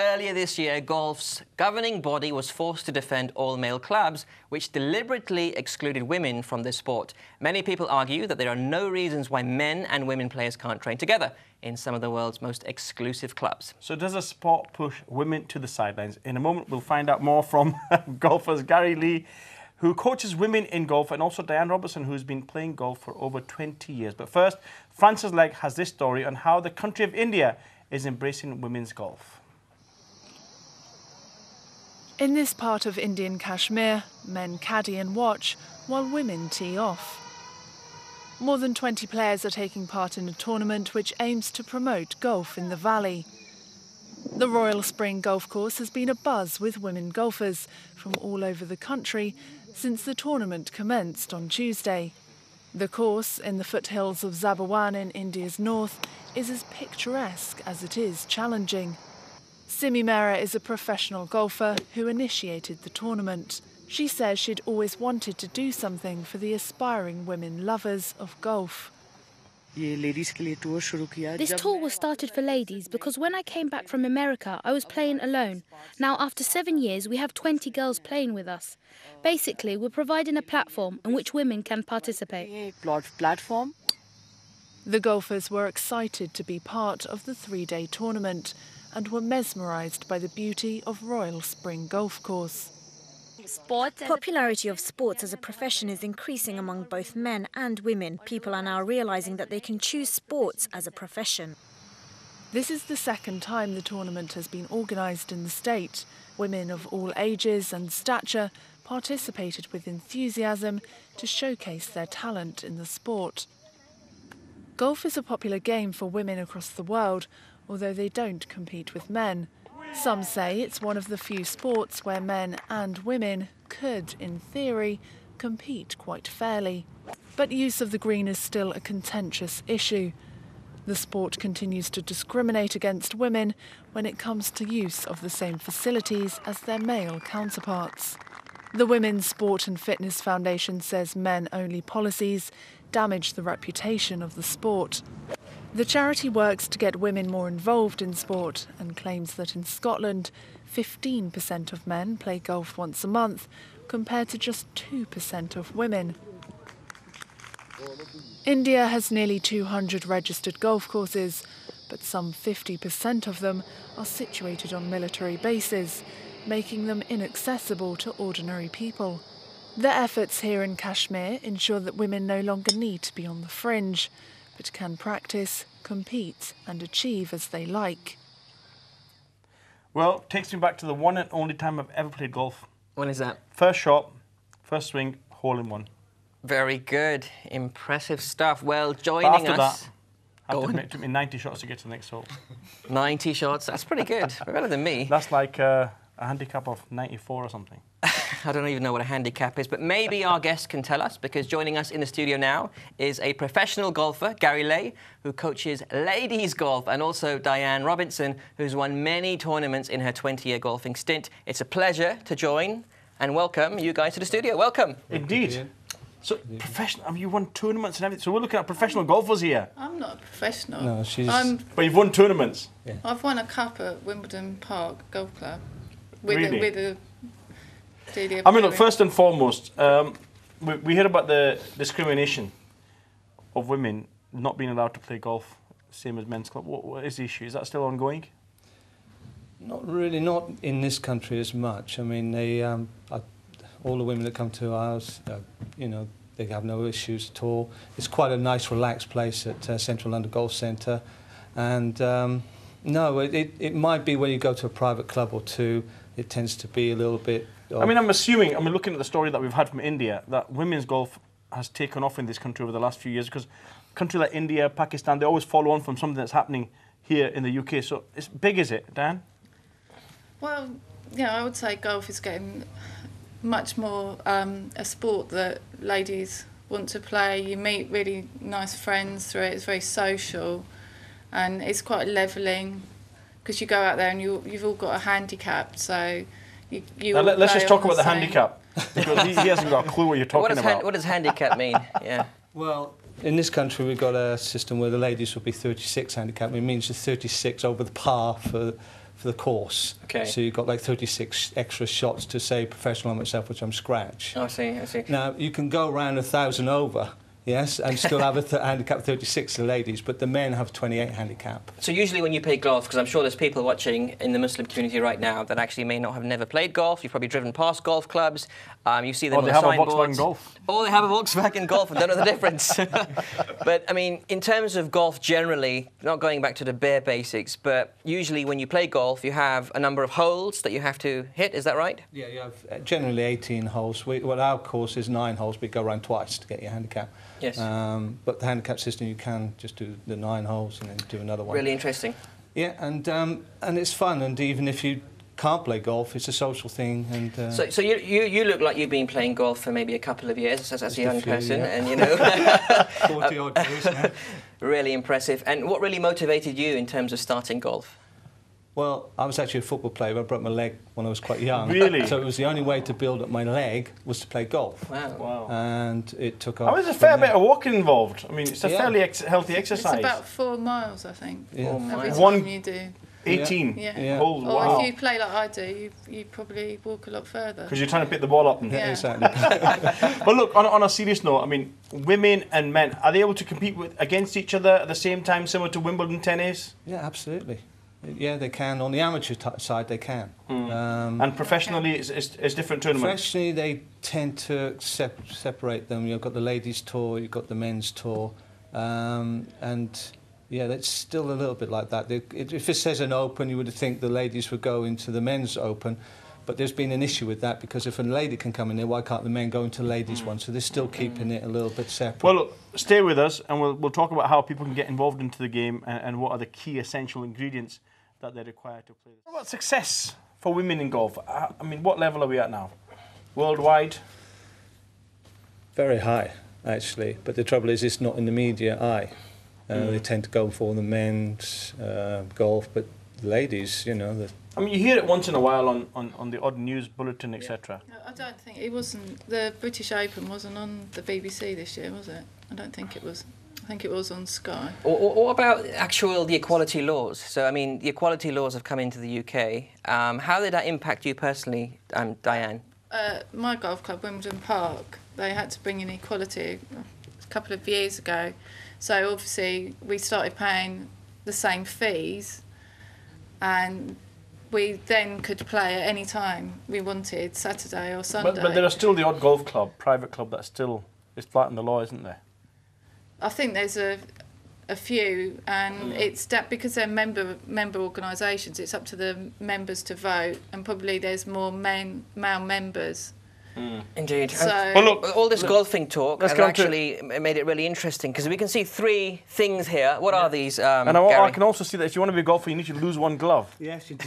Earlier this year, golf's governing body was forced to defend all male clubs, which deliberately excluded women from this sport. Many people argue that there are no reasons why men and women players can't train together in some of the world's most exclusive clubs. So, does a sport push women to the sidelines? In a moment, we'll find out more from golfers Gary Ley, who coaches women in golf, and also Diane Robertson, who's been playing golf for over 20 years. But first, Francis Legg has this story on how the country of India is embracing women's golf. In this part of Indian Kashmir, men caddy and watch while women tee off. More than 20 players are taking part in a tournament which aims to promote golf in the valley. The Royal Spring Golf Course has been a buzz with women golfers from all over the country since the tournament commenced on Tuesday. The course in the foothills of Zabarwan in India's north is as picturesque as it is challenging. Simi Mehra is a professional golfer who initiated the tournament. She says she'd always wanted to do something for the aspiring women lovers of golf. This tour was started for ladies because when I came back from America, I was playing alone. Now, after seven years, we have 20 girls playing with us. Basically, we're providing a platform on which women can participate. Platform? The golfers were excited to be part of the three day tournament and were mesmerised by the beauty of Royal Spring Golf Course. Popularity of sports as a profession is increasing among both men and women. People are now realising that they can choose sports as a profession. This is the second time the tournament has been organised in the state. Women of all ages and stature participated with enthusiasm to showcase their talent in the sport. Golf is a popular game for women across the world, although they don't compete with men. Some say it's one of the few sports where men and women could, in theory, compete quite fairly. But use of the green is still a contentious issue. The sport continues to discriminate against women when it comes to use of the same facilities as their male counterparts. The Women's Sport and Fitness Foundation says men only policies damage the reputation of the sport. The charity works to get women more involved in sport and claims that in Scotland, 15% of men play golf once a month, compared to just 2% of women. India has nearly 200 registered golf courses, but some 50% of them are situated on military bases, making them inaccessible to ordinary people. The efforts here in Kashmir ensure that women no longer need to be on the fringe but can practice, compete, and achieve as they like. Well, takes me back to the one and only time I've ever played golf. When is that? First shot, first swing, hole in one. Very good. Impressive stuff. Well, joining after us. That, I have to admit, it took me 90 shots to get to the next hole. 90 shots? That's pretty good. Better than me. That's like uh, a handicap of 94 or something. I don't even know what a handicap is, but maybe our guest can tell us because joining us in the studio now is a professional golfer, Gary Ley, who coaches ladies golf, and also Diane Robinson, who's won many tournaments in her 20 year golfing stint. It's a pleasure to join and welcome you guys to the studio. Welcome. Indeed. So professional. I mean, you won tournaments and everything. So we're looking at professional golfers here. I'm not a professional. No, she's. I'm, but you've won tournaments. Yeah. I've won a cup at Wimbledon Park Golf Club with really? a, with a I mean, look, first and foremost, um, we, we hear about the discrimination of women not being allowed to play golf, same as men's club. What, what is the issue? Is that still ongoing? Not really, not in this country as much. I mean, they, um, I, all the women that come to ours, uh, you know, they have no issues at all. It's quite a nice, relaxed place at uh, Central London Golf Centre. And um, no, it, it, it might be when you go to a private club or two, it tends to be a little bit I mean, I'm assuming, I mean, looking at the story that we've had from India, that women's golf has taken off in this country over the last few years because countries like India, Pakistan, they always follow on from something that's happening here in the UK. So it's big, is it, Dan? Well, yeah, I would say golf is getting much more um, a sport that ladies want to play. You meet really nice friends through it. It's very social, and it's quite levelling because you go out there and you you've all got a handicap, so you, you now, let, us just talk about the, the handicap because he, he, hasn't got a clue what you're talking what about. what does handicap mean? Yeah. Well, in this country we've got a system where the ladies will be 36 handicap. It means you're 36 over the par for for the course. Okay. So you've got like 36 extra shots to say professional on myself, which I'm scratch. Oh, I see, I see. Now, you can go around a thousand over, yes, and still have a th- handicap 36 the ladies, but the men have 28 handicap. So usually when you play golf, because I'm sure there's people watching in the Muslim community right now that actually may not have never played golf. You've probably driven past golf clubs. Um, you see them Or on they the have a signboards. Volkswagen Golf. Or they have a Volkswagen Golf and don't know the difference. but I mean, in terms of golf generally, not going back to the bare basics, but usually when you play golf, you have a number of holes that you have to hit. Is that right? Yeah, you have uh, generally 18 holes. We, well, our course is nine holes, but you go around twice to get your handicap. Yes. Um, but the handicap system, you can just do the nine holes and then do another one. Really interesting. Yeah, and um, and it's fun. And even if you can't play golf, it's a social thing. And uh, So, so you, you, you look like you've been playing golf for maybe a couple of years as, as a young few, person, yeah. and you know, 40 odd years now. really impressive. And what really motivated you in terms of starting golf? Well, I was actually a football player. but I broke my leg when I was quite young. Really? So it was the only way to build up my leg was to play golf. Wow. Wow. And it took off. Oh, there's a fair bit of walking involved. I mean, it's a Yeah. fairly ex- healthy exercise. It's about four miles, I think. Yeah. Oh, my. Every time One- you do. 18 Yeah. Yeah. holes. Or Wow. if you play like I do, you, you probably walk a lot further. Because you're trying to pick the ball up. And Yeah. Exactly. But look, on, a- on a serious note, I mean, women and men, are they able to compete with against each other at the same time, similar to Wimbledon tennis? yeah, absolutely. Yeah, they can. On the amateur side, they can. Um, And professionally, it's, it's, it's different tournaments. Professionally, they tend to sep- separate them. You've got the ladies' tour, you've got the men's tour, um, and yeah, it's still a little bit like that. They, if it says an open, you would think the ladies would go into the men's open, but there's been an issue with that because if a lady can come in there, why can't the men go into ladies' one? So they're still keeping it a little bit separate. Well, look, stay with us, and we'll, we'll talk about how people can get involved into the game and, and what are the key essential ingredients that they require to play. What about success for women in golf? I, I mean, what level are we at now? Worldwide? Very high, actually. But the trouble is, it's not in the media eye. Uh, They tend to go for the men's uh, golf, but ladies, you know, the, I mean, you hear it once in a while on, on, on the odd news bulletin, etc. No, I don't think it wasn't. The British Open wasn't on the BBC this year, was it? I don't think it was. I think it was on Sky. Or, or, or about actual the equality laws? So, I mean, the equality laws have come into the UK. Um, how did that impact you personally, um, Diane? Uh, my golf club, Wimbledon Park, they had to bring in equality a couple of years ago. So obviously we started paying the same fees, and we then could play at any time we wanted, Saturday or Sunday. But, but there are still the odd golf club, private club, that still is flat in the law, isn't there? I think there's a a few, and mm. it's that because they're member member organisations. It's up to the members to vote, and probably there's more men male members. Indeed. So- Well, look, all this golfing talk has get on to- actually made it really interesting because we can see three things here. What are these, um, And I, I can also see that if you want to be a golfer, you need to lose one glove. Yes, you do.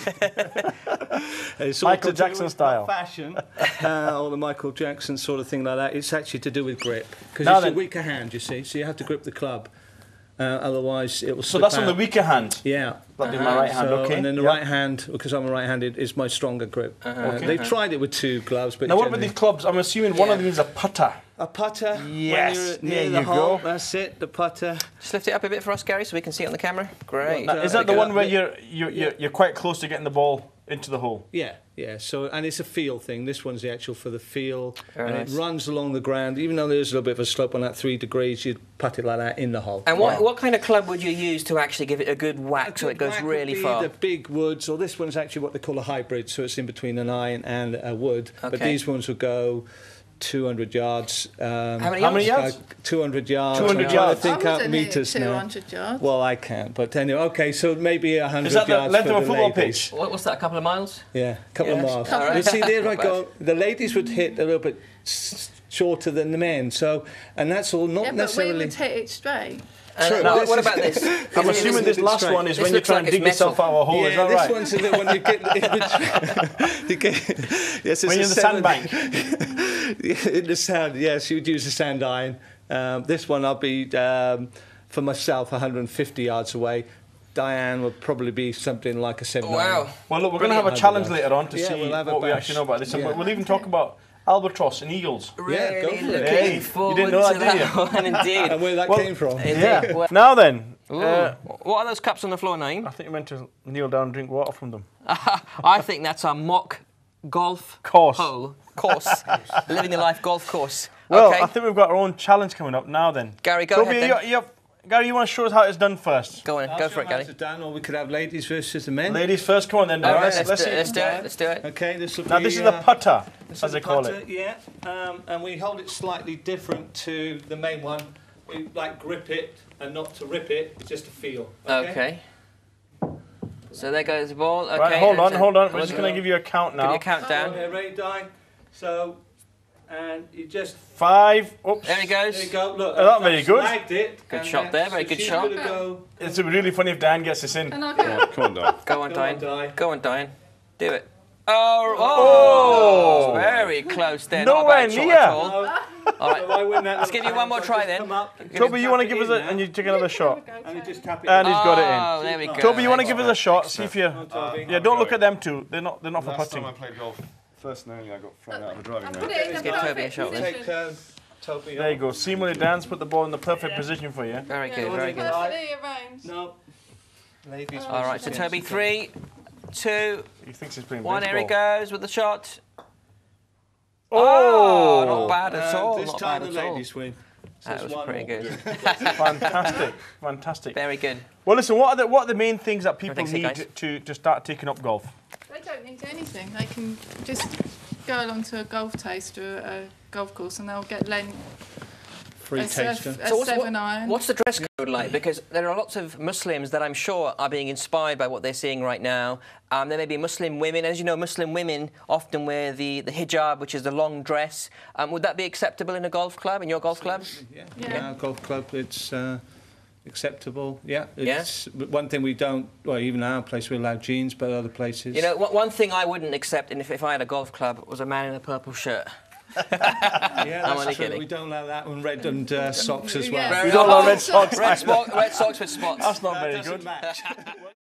it's Michael to do Jackson with style. Fashion, uh, or the Michael Jackson sort of thing like that. It's actually to do with grip. Because Now it's then- a weaker hand, you see, so you have to grip the club. Uh, otherwise, it will So slip that's on the weaker hand. Yeah. That'd be my right hand, So- okay. And then the Yeah. right hand, because I'm a right-handed, is my stronger grip. Uh, Okay. They've tried it with two gloves, but Now, what about generally- these clubs? I'm assuming one of Yeah. them is a putter. a putter? Yes, when there near the you hole, go. That's it. The putter. Just lift it up a bit for us, Gary, so we can see it on the camera. Great. Well, Is Uh, that the one where you're, you're, you're, you're quite close to getting the ball into the hole? Yeah, yeah. So and it's a feel thing. This one's the actual for the feel, Very and nice. it runs along the ground. Even though there's a little bit of a slope on that three degrees, you put it like that in the hole. and what, what kind of club would you use to actually give it a good whack so it goes Whack would really be far? The big woods, or this one's actually what they call a hybrid, so it's in between an iron and a wood. But these ones will go 200 yards. Um, How many How many yards? yards? 200 yards. 200 I'm trying to think I out wouldn't hit meters now. 200 yards. Well, I can't, but anyway, okay, so maybe 100 Is that the yards length for of a the football ladies. pitch? What, what's that, a couple of miles? Yeah, a couple Yeah. of miles. All right. You see, there I go. The ladies would hit a little bit shorter than the men, so and that's all not yeah, but we necessarily. would hit it straight. And True. what, This what is- about this? I'm Is it- assuming this last straight. one is This when you're looks trying like to it's dig yourself out of a hole, yeah, is that this right? one's a little when you get you get yes, it's when you're in the seven- sandbank. in the sand, yes, you'd use a sand iron. Um, this one I'll be um, for myself 150 yards away. Diane would probably be something like a seven. Wow. Well, look, we're going to have a challenge later on to Yeah, see we'll have a what we actually know about this. And Yeah. we'll even talk about albatross and eagles. Really go for it. Hey, you didn't know that, did you? one, indeed. And where that Well, came from. Yeah. Well- Now then, Uh, what are those cups on the floor, Naeem? I think you meant to kneel down and drink water from them. I think that's a mock golf Course. hole course, living the life golf course. Well, okay, I think we've got our own challenge coming up now. Then, Gary, go Toby, ahead. Then. you, you, Gary, you want to show us how it's done first? Go on, I'll go for it, how Gary. it's done, or we could have ladies versus the men. Ladies first. Come on then. All right, let's, let's, let's do, see. let's do it. Let's do it. Okay, this will Now be. this is uh, the putter, this as is they call putter, it. Yeah, um, and we hold it slightly different to the main one. We like grip it and not to rip it. It's just a feel. Okay. So there goes the ball. Okay. Right, hold on, hold on. We're just going to give you a count Give now. you a countdown. Okay, ready, die. So, and you just Five. Oops. There he goes. there you go. Look, Oh, that I've very good. snagged It, Good shot there, very so good shot. gonna Go, It's really funny if Dan gets this in. And I go, Come on, Don. Go on, Go Diane. Go on, Diane. Do it. Oh, oh, oh. very close there. Not a Nowhere bad shot near. at all. no, All right. so that Let's give you one more So try then. Toby, you want to give us in a, and you take another shot. and you just tap it And he's got it Oh, in. there we go. Toby, you want to give us a shot? See if you. Come. Yeah, don't look at them two. They're not. They're not for Last time putting. I played golf, first and only I got thrown out of a driving range. it in Let's the give Toby a shot then. Take position. turn, Toby. There you go. Seemingly, Dan's put the ball in the perfect position for you. Very Yeah, good, very it's good. Perfectly. No. Ladies. All right, so Toby, three, two, He thinks he's playing one. Here he goes with the shot. Oh, ah, not bad at uh, all. this Not time bad the at all. ladies win. So That was pretty good. Fantastic, fantastic. Very good. Well, listen. What are the what are the main things that people need guys. to to start taking up golf? They don't need anything. They can just go along to a golf taster at a golf course and they'll get lent Free a, surf, taster. a So what's, seven what- iron. what's the dress code like? Because there are lots of Muslims that I'm sure are being inspired by what they're seeing right now. Um, there may be Muslim women. As you know, Muslim women often wear the, the hijab, which is the long dress. Um, would that be acceptable in a golf club, in your golf club? Yeah, Yeah. yeah. golf club, it's uh, acceptable. Yeah, Yeah? it's but one thing we don't. Well, even our place we allow jeans, but other places. You know, one one thing I wouldn't accept in if, if I had a golf club was a man in a purple shirt. yeah, I'm only true. kidding. We don't allow that on red and uh, socks as well. Yeah. We don't allow red socks. Red, spot, red socks with spots. That's not That very good. match.